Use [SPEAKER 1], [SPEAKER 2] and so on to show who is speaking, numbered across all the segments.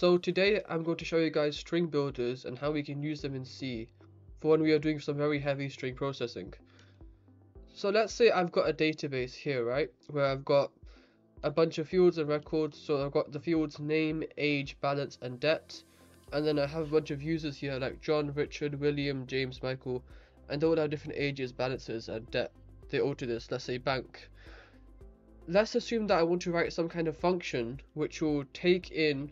[SPEAKER 1] So today I'm going to show you guys string builders and how we can use them in C for when we are doing some very heavy string processing. So let's say I've got a database here, right, where I've got a bunch of fields and records. So I've got the fields name, age, balance, and debt. And then I have a bunch of users here like John, Richard, William, James, Michael, and they all have different ages, balances, and debt. They all do this, let's say bank. Let's assume that I want to write some kind of function which will take in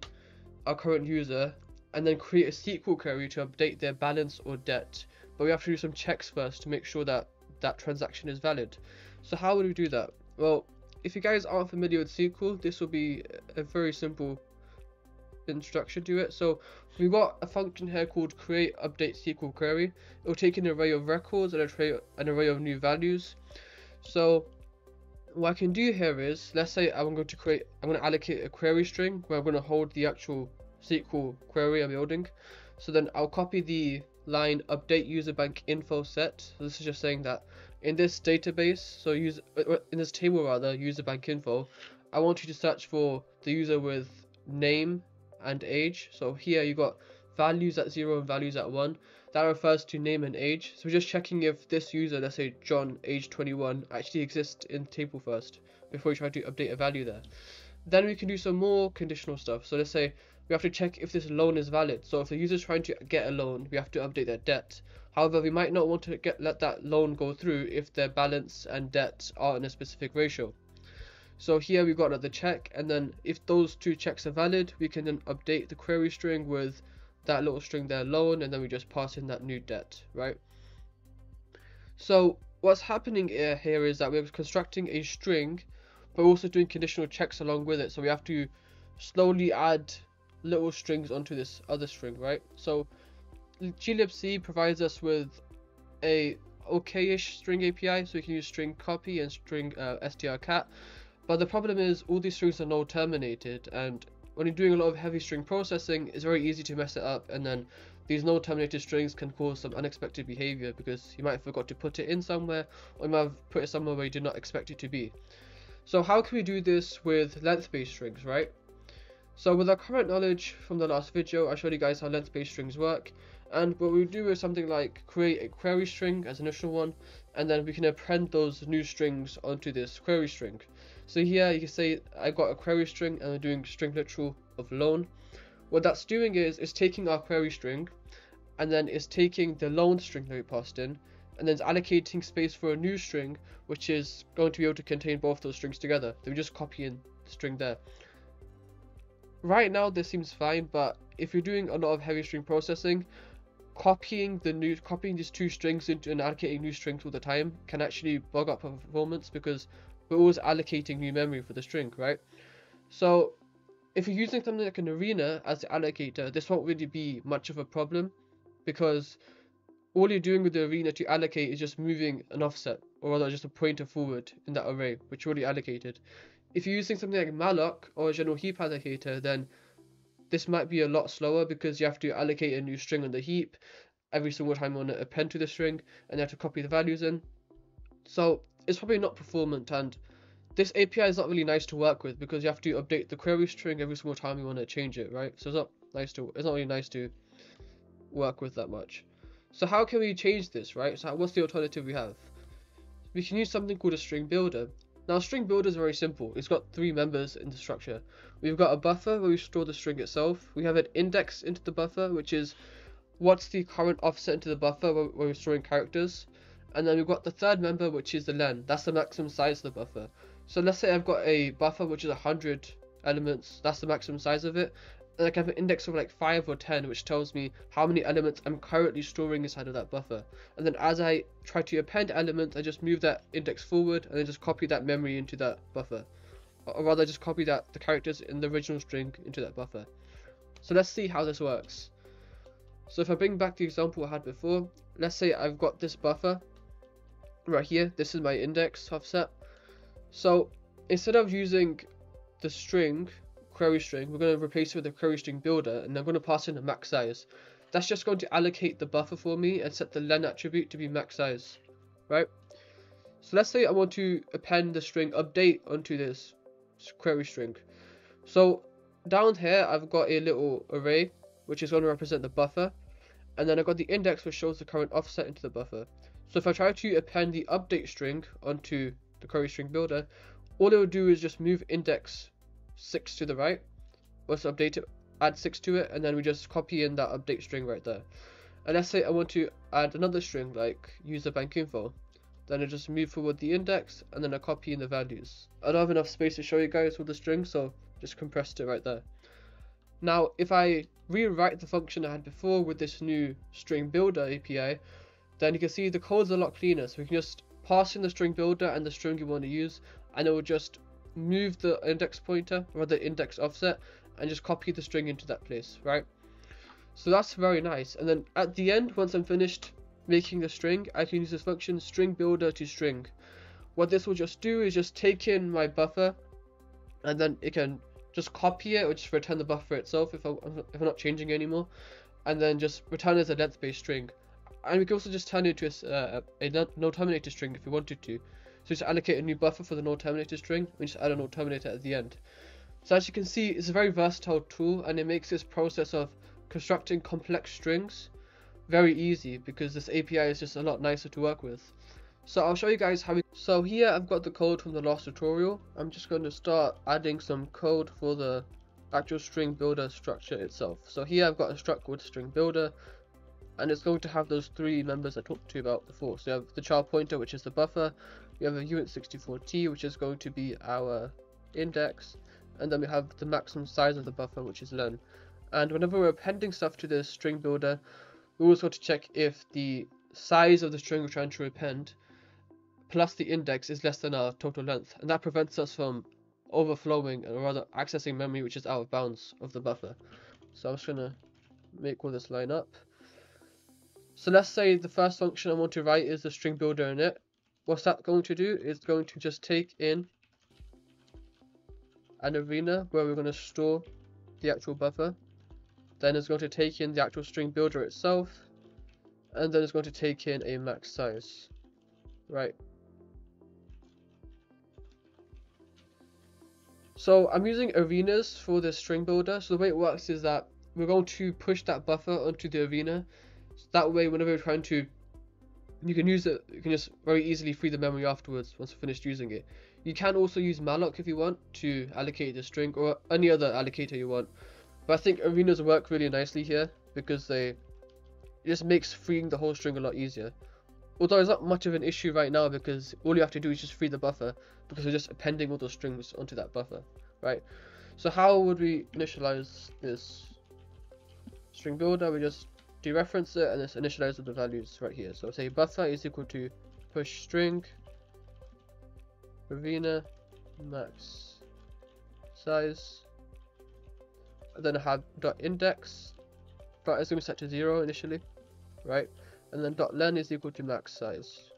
[SPEAKER 1] our current user and then create a SQL query to update their balance or debt. But we have to do some checks first to make sure that that transaction is valid. So how would we do that? Well, if you guys aren't familiar with SQL, this will be a very simple instruction to it. So we've got a function here called create update SQL query. It will take an array of records and an array of new values. So what I can do here is, let's say I'm going to create, I'm going to allocate a query string where I'm going to hold the actual SQL query I'm building. So then I'll copy the line update user bank info set. So this is just saying that in this database, so use uh, in this table rather, user bank info, I want you to search for the user with name and age. So here you got values at 0 and values at 1. That refers to name and age. So we're just checking if this user, let's say John, age 21, actually exists in the table first before we try to update a value there. Then we can do some more conditional stuff. So let's say we have to check if this loan is valid. So if the user is trying to get a loan, we have to update their debt. However, we might not want to get let that loan go through if their balance and debt are in a specific ratio. So here we've got another check, and then if those two checks are valid, we can then update the query string with that little string there loan, and then we just pass in that new debt, right? So what's happening here is that we're constructing a string, but also doing conditional checks along with it. So we have to slowly add little strings onto this other string, right? So glibc provides us with a okayish string API, so we can use string copy and string uh, strcat. But the problem is all these strings are null terminated, and when you're doing a lot of heavy string processing, it's very easy to mess it up, and then these null terminated strings can cause some unexpected behavior because you might have forgot to put it in somewhere, or you might have put it somewhere where you did not expect it to be. So how can we do this with length-based strings, right? So with our current knowledge from the last video, I showed you guys how length-based strings work. And what we do is something like create a query string as initial one, and then we can append those new strings onto this query string. So here you can say I got a query string and I'm doing string literal of loan. What that's doing is it's taking our query string and then it's taking the loan string that we passed in and then it's allocating space for a new string which is going to be able to contain both those strings together. Then we just copy in the string there right now this seems fine, but if you're doing a lot of heavy string processing, copying the new copying these two strings into and allocating new strings all the time can actually bug up performance because we're always allocating new memory for the string, right? So if you're using something like an arena as the allocator, this won't really be much of a problem because all you're doing with the arena to allocate is just moving an offset or rather just a pointer forward in that array which already allocated if you're using something like malloc or a general heap allocator, then this might be a lot slower because you have to allocate a new string on the heap every single time you want to append to the string and you have to copy the values in. So it's probably not performant and this API is not really nice to work with because you have to update the query string every single time you want to change it, right? So it's not nice to it's not really nice to work with that much. So how can we change this, right? So what's the alternative we have? We can use something called a string builder. Now string builder is very simple. It's got three members in the structure. We've got a buffer where we store the string itself. We have an index into the buffer, which is what's the current offset into the buffer where, we're storing characters. And then we've got the third member, which is the len. That's the maximum size of the buffer. So let's say I've got a buffer which is 100 elements. That's the maximum size of it and I have an index of like 5 or 10 which tells me how many elements I'm currently storing inside of that buffer. And then as I try to append elements I just move that index forward and then just copy that memory into that buffer. Or rather just copy that the characters in the original string into that buffer. So let's see how this works. So if I bring back the example I had before let's say I've got this buffer right here. This is my index offset. So instead of using the string query string, we're going to replace it with a query string builder, and I'm going to pass in a max size. That's just going to allocate the buffer for me and set the len attribute to be max size, right? So let's say I want to append the string update onto this query string. So down here I've got a little array which is going to represent the buffer and then I've got the index which shows the current offset into the buffer. So if I try to append the update string onto the query string builder, all it will do is just move index 6 to the right. Let's update it, add 6 to it, and then we just copy in that update string right there. And let's say I want to add another string like user bank info. Then I just move forward the index and then I copy in the values. I don't have enough space to show you guys with the string, so just compressed it right there. Now, if I rewrite the function I had before with this new string builder API, then you can see the code's a lot cleaner. So we can just pass in the string builder and the string you want to use, and it will just move the index pointer or the index offset and just copy the string into that place, right? So that's very nice. And then at the end, once I'm finished making the string, I can use this function string builder to string. What this will just do is just take in my buffer and then it can just copy it or just return the buffer itself if, I, if I'm not changing anymore and then just return as a length based string and we can also just turn it into a, uh, a null terminator string if we wanted to just allocate a new buffer for the null terminator string we just add a null terminator at the end so as you can see it's a very versatile tool and it makes this process of constructing complex strings very easy because this API is just a lot nicer to work with so I'll show you guys how we... So here I've got the code from the last tutorial. I'm just going to start adding some code for the actual string builder structure itself. So here I've got a struct with string builder and it's going to have those three members I talked to you about before. So you have the char pointer which is the buffer, we have a uint64t which is going to be our index, and then we have the maximum size of the buffer which is len. And whenever we're appending stuff to the string builder, we always want to check if the size of the string we're trying to append plus the index is less than our total length, and that prevents us from overflowing or rather accessing memory which is out of bounds of the buffer. So I'm just gonna make all this line up. So let's say the first function I want to write is the string builder init. What's that going to do is going to just take in an arena where we're going to store the actual buffer. Then it's going to take in the actual string builder itself. And then it's going to take in a max size. Right. So I'm using arenas for the string builder. So the way it works is that we're going to push that buffer onto the arena. So that way, whenever we're trying to, you can use it. You can just very easily free the memory afterwards once you're finished using it. You can also use malloc if you want to allocate the string or any other allocator you want. But I think arenas work really nicely here because they it just makes freeing the whole string a lot easier. Although it's not much of an issue right now because all you have to do is just free the buffer because we're just appending all those strings onto that buffer, right? So how would we initialize this string builder? We just dereference it and just initialize the values right here. So say buffer is equal to push string arena max size and then I have dot index dot is going to be set to zero initially, right? and then dot len is equal to max size.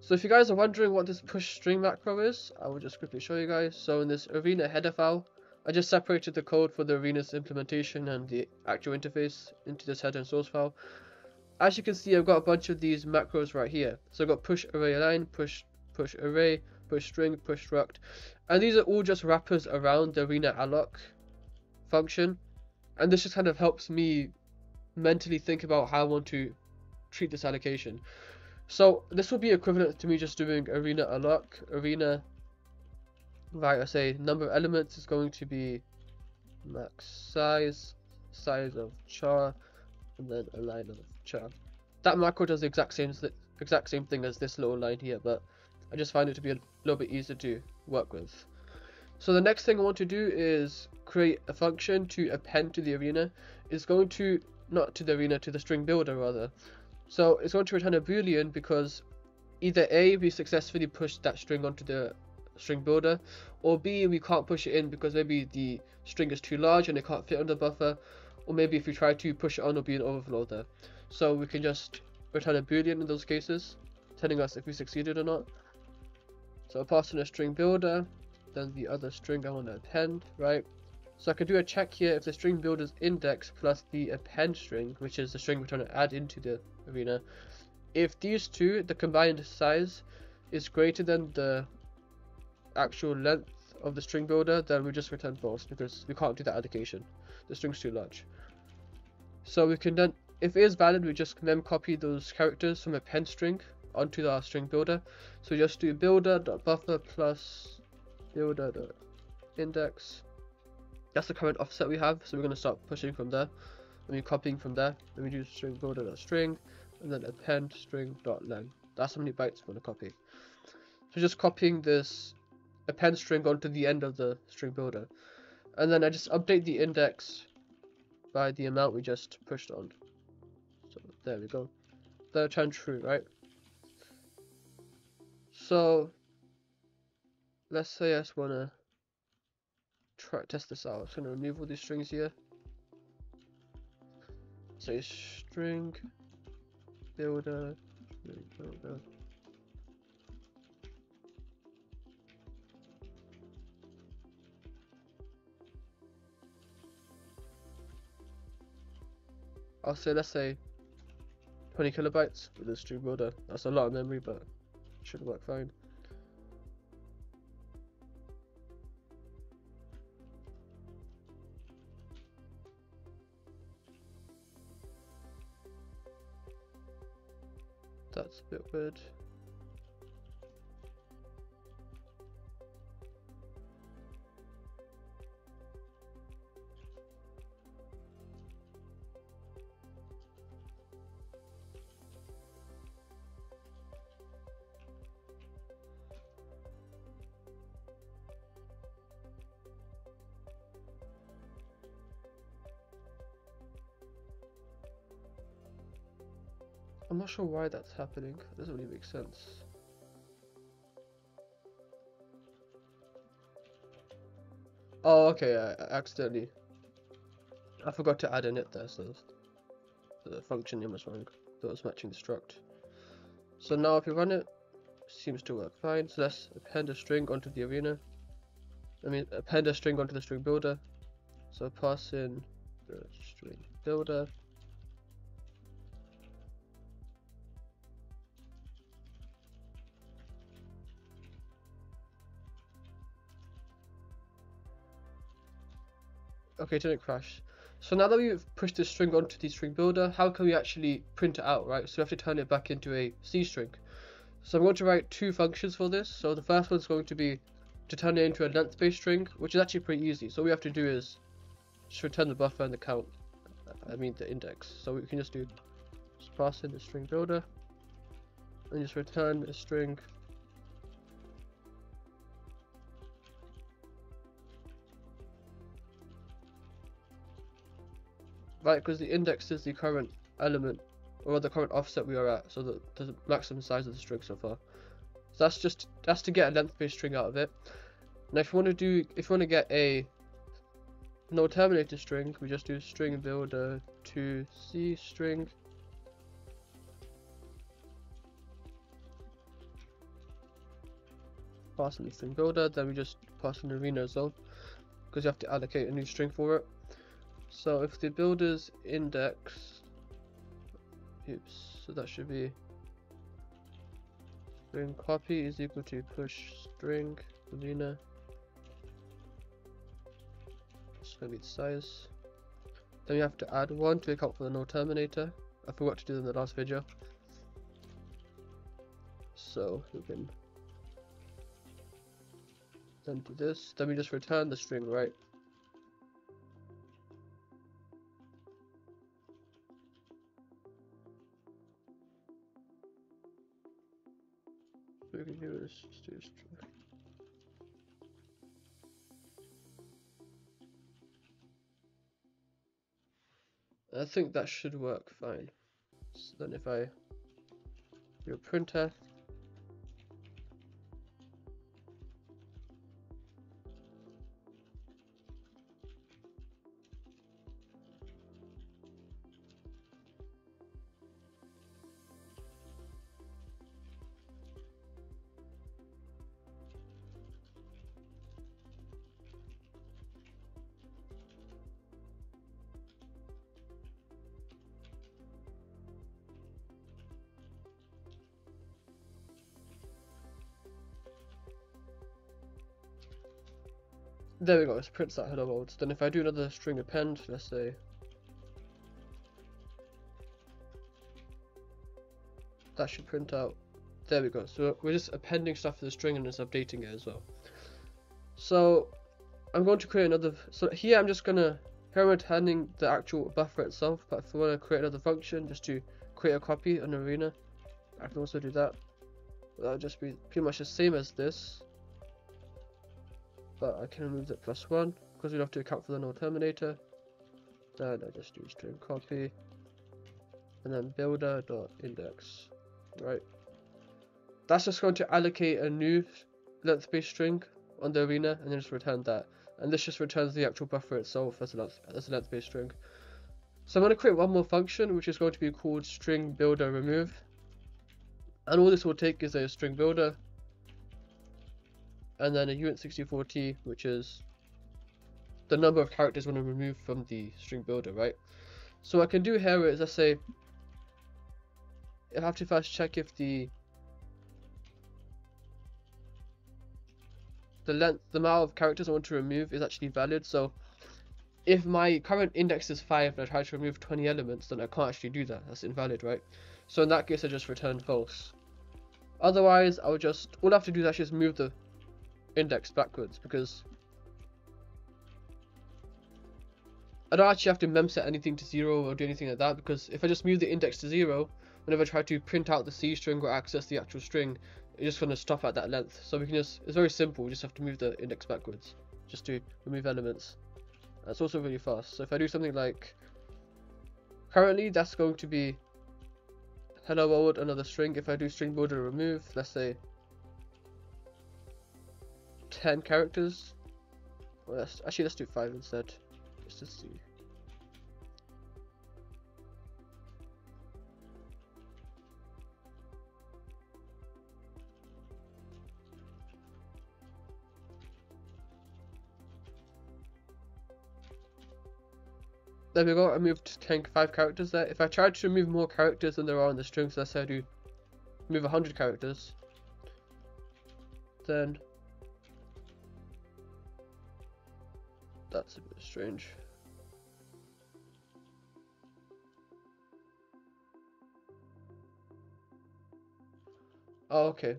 [SPEAKER 1] So if you guys are wondering what this push string macro is, I will just quickly show you guys. So in this arena header file, I just separated the code for the arena's implementation and the actual interface into this header and source file. As you can see, I've got a bunch of these macros right here. So I've got push array align, push push array, push string, push struct, and these are all just wrappers around the arena alloc function. And this just kind of helps me mentally think about how I want to treat this allocation. So this will be equivalent to me just doing arena alloc. Arena, like I say, number of elements is going to be max size, size of char, and then alignof char. That macro does the exact same exact same thing as this little line here, but I just find it to be a little bit easier to work with. So the next thing I want to do is create a function to append to the arena. It's going to not to the arena, to the string builder rather. So it's going to return a boolean because either A, we successfully pushed that string onto the string builder, or B, we can't push it in because maybe the string is too large and it can't fit on the buffer, or maybe if we try to push it on, it'll be an overflow there. So we can just return a boolean in those cases, telling us if we succeeded or not. So I pass in a string builder, then the other string I want to append, right? So I can do a check here if the string builder's index plus the append string, which is the string we're trying to add into the arena, if these two, the combined size, is greater than the actual length of the string builder, then we just return false because we can't do that allocation. The string's too large. So we can then, if it is valid, we just then copy those characters from append string onto our string builder. So just do builder.buffer plus builder.index. That's the current offset we have, so we're going to start pushing from there. And we're copying from there. Then we do string builder.string and then append string.len. That's how many bytes we want to copy. So just copying this append string onto the end of the string builder. And then I just update the index by the amount we just pushed on. So there we go. That turned true, right? So let's say I just wanna try test this out. I'm just gonna remove all these strings here. Say string builder, string builder. I'll say let's say 20 kilobytes with the string builder. That's a lot of memory, but should work fine. That's a bit weird. Not sure why that's happening. It doesn't really make sense. Oh, okay, I accidentally... I forgot to add init there, so the function name was wrong. That was matching the struct. So now if you run it, seems to work fine. So let's append a string onto the arena. I mean, append a string onto the string builder. So pass in the string builder Okay, it didn't crash. So now that we've pushed the string onto the string builder, how can we actually print it out, right? So we have to turn it back into a C string. So I'm going to write two functions for this. So the first one's going to be to turn it into a length-based string, which is actually pretty easy. So all we have to do is just return the buffer and the count. I mean the index. So we can just do just pass in the string builder and just return a string Right, because the index is the current element, or the current offset we are at, so the maximum size of the string so far. So that's just, that's to get a length-based string out of it. Now if you want to do, if you want to get a null terminator string, we just do string builder to C string. Pass in the string builder, then we just pass in arena as well, because you have to allocate a new string for it. So if the builder's index, oops, so that should be string copy is equal to push string arena. It's gonna be the size. Then we have to add one to account for the null terminator. I forgot to do that in the last video. So we can then do this. Then we just return the string, right? Think that should work fine. So then if I do a printf There we go, it prints that hello world. Then if I do another string append, let's say that should print out. There we go. So we're just appending stuff to the string and it's updating it as well. So I'm going to create another. So here I'm just gonna here I'm returning the actual buffer itself. But if I want to create another function just to create a copy on Arena, I can also do that. That'll just be pretty much the same as this. But I can remove that plus one because we have to account for the null terminator. Then I just do string copy and then builder dot index right? That's just going to allocate a new length-based string on the arena and then just return that. And this just returns the actual buffer itself as a length, as a length-based string. So I'm going to create one more function which is going to be called string builder remove. And all this will take is a string builder and then a uint64t which is the number of characters we want to remove from the string builder, right? So what I can do here is let's say I have to first check if the the length, the amount of characters I want to remove is actually valid. So if my current index is 5 and I try to remove 20 elements, then I can't actually do that. That's invalid, right? So in that case, I just return false. Otherwise, I would just, all I have to do is actually just move the index backwards because I don't actually have to memset anything to 0 or do anything like that because if I just move the index to 0, whenever I try to print out the C string or access the actual string, it's just going to stop at that length. So we can just, it's very simple, we just have to move the index backwards, just to remove elements. That's also really fast. So if I do something like, currently that's going to be hello world, another string. If I do string builder remove, let's say 10 characters, well, let's, actually let's do 5 instead, just to see. There we go, I moved 10, 5 characters there. If I tried to remove more characters than there are on the string, so let's say I do move 100 characters, then that's a bit strange. Oh, okay.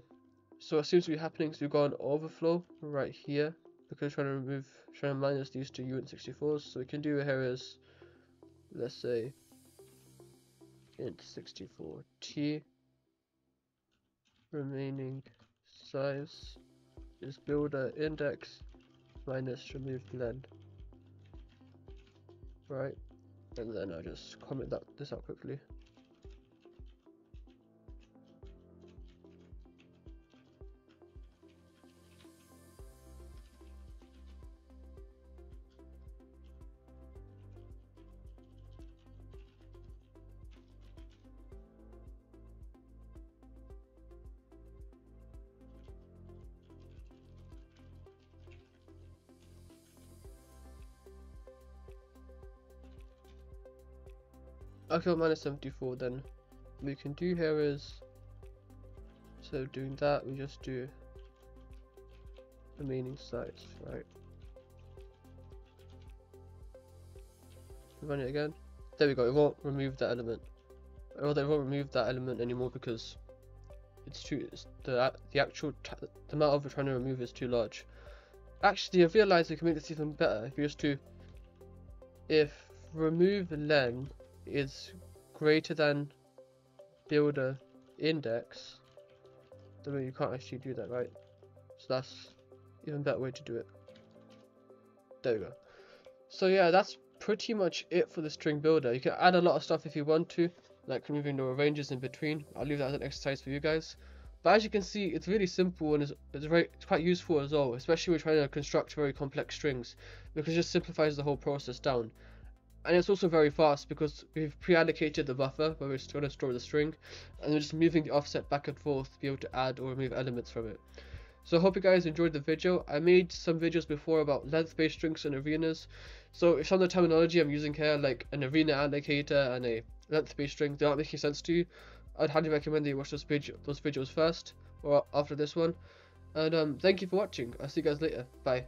[SPEAKER 1] So what seems to be happening is we've got an overflow right here because we're trying to remove, trying to minus these two uint64s. So we can do here is let's say int 64t remaining size is builder index minus remove len right. And then I just comment that this out quickly Okay, minus 74 then. We can do here is, so doing that, we just do remaining size, right? Run it again. There we go, it won't remove that element. Or they won't remove that element anymore because it's too, it's the, the actual, the amount of we're trying to remove is too large. Actually, I've realized we can make this even better if you just do, if remove len is greater than builder index, then you can't actually do that, right? So that's even better way to do it. There we go. So yeah, that's pretty much it for the string builder. You can add a lot of stuff if you want to, like removing the ranges in between. I'll leave that as an exercise for you guys. But as you can see, it's really simple and it's, it's, very, it's quite useful as well, especially when trying to construct very complex strings, because it just simplifies the whole process down and it's also very fast because we've pre-allocated the buffer where we're going to store the string and we're just moving the offset back and forth to be able to add or remove elements from it. So I hope you guys enjoyed the video. I made some videos before about length-based strings and arenas. So if some of the terminology I'm using here like an arena allocator and a length-based string they aren't making sense to you, I'd highly recommend that you watch those, those videos first or after this one. And um, thank you for watching. I'll see you guys later. Bye.